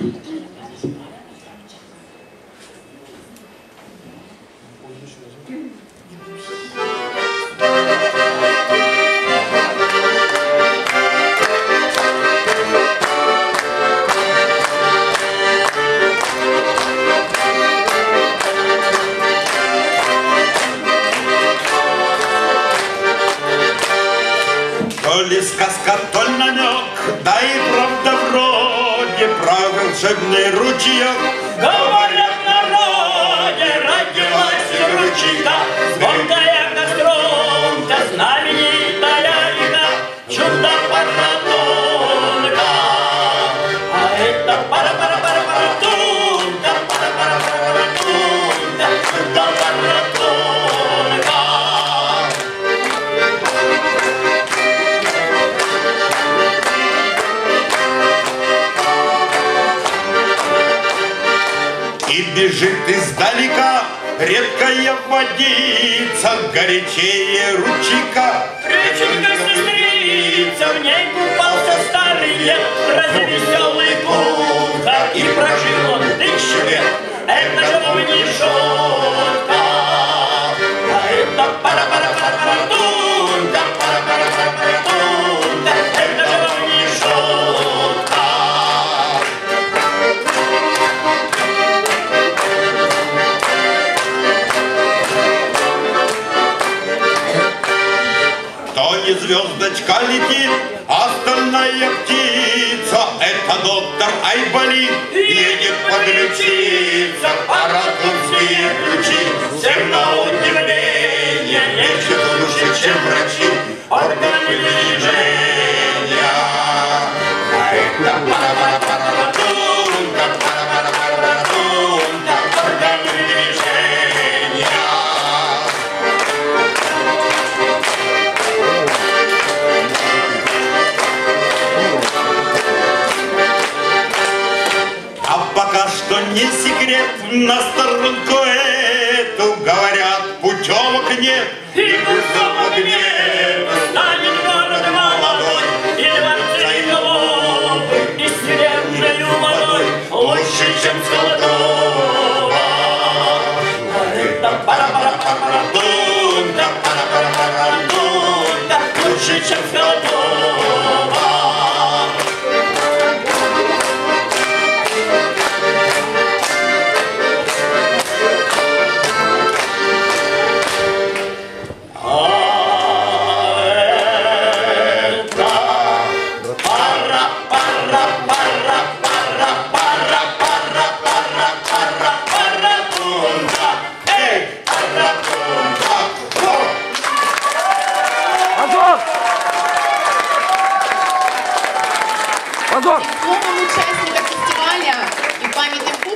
То ли сказка, то ли намек, да и правда врозь прах волшебный ручеек. Говори! бежит издалека Редкая водица, горячее ручика. Причем даже сестрица, в ней купался старый лет, развесел звездочка летит, остальная птица, это доктор Айболит, едет подлечиться, а раковские ключи, всем на удивление, лечит лучше, чем врачи, органы не секрет, на сторонку эту говорят, путевок нет, и пустого нет. Ардон! Дипломом учасника фестиваля і пам'ятним